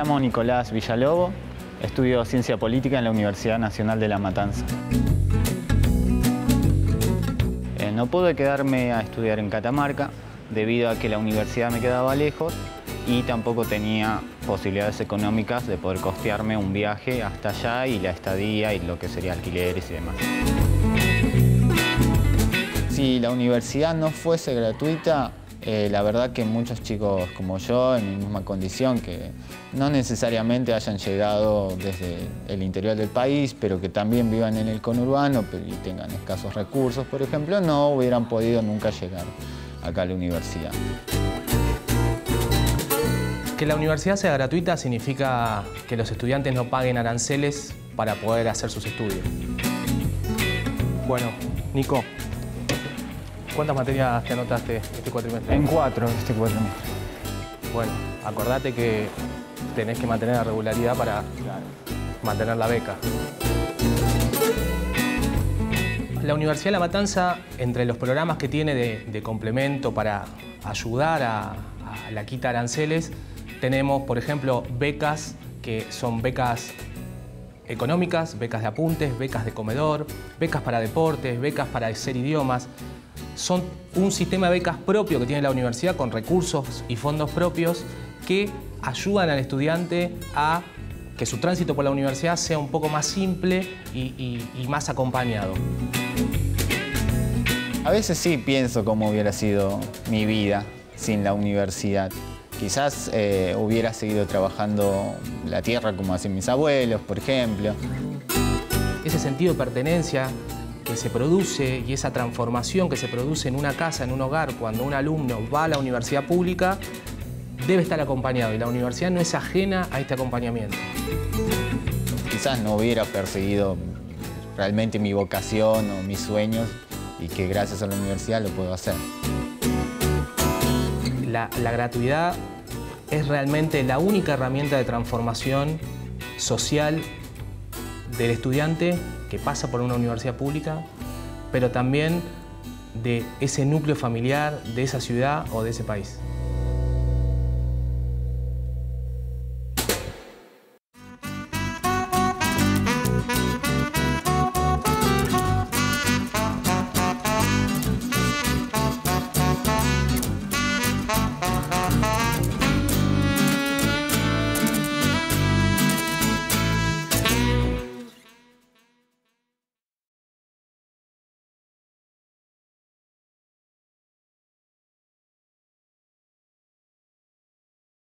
llamo Nicolás Villalobo, estudio Ciencia Política en la Universidad Nacional de La Matanza. Eh, no pude quedarme a estudiar en Catamarca debido a que la universidad me quedaba lejos y tampoco tenía posibilidades económicas de poder costearme un viaje hasta allá y la estadía y lo que sería alquileres y demás. Si la universidad no fuese gratuita, eh, la verdad que muchos chicos como yo, en mi misma condición, que no necesariamente hayan llegado desde el interior del país, pero que también vivan en el conurbano y tengan escasos recursos, por ejemplo, no hubieran podido nunca llegar acá a la universidad. Que la universidad sea gratuita significa que los estudiantes no paguen aranceles para poder hacer sus estudios. Bueno, Nico, ¿cuántas materias te anotaste este cuatrimestre? En cuatro este cuatrimestre. Bueno, acordate que tenés que mantener la regularidad para mantener la beca. La Universidad de La Matanza, entre los programas que tiene de, complemento para ayudar a, a la quita aranceles, tenemos, por ejemplo, becas que son becas económicas, becas de apuntes, becas de comedor, becas para deportes, becas para hacer idiomas. Son un sistema de becas propio que tiene la universidad con recursos y fondos propios que ayudan al estudiante a que su tránsito por la universidad sea un poco más simple y, y más acompañado. A veces sí pienso cómo hubiera sido mi vida sin la universidad. Quizás eh, hubiera seguido trabajando la tierra como hacen mis abuelos, por ejemplo. Ese sentido de pertenencia que se produce y esa transformación que se produce en una casa, en un hogar, cuando un alumno va a la universidad pública, debe estar acompañado y la universidad no es ajena a este acompañamiento. Quizás no hubiera perseguido realmente mi vocación o mis sueños y que gracias a la universidad lo puedo hacer la, gratuidad es realmente la única herramienta de transformación social del estudiante que pasa por una universidad pública, pero también de ese núcleo familiar, de esa ciudad o de ese país.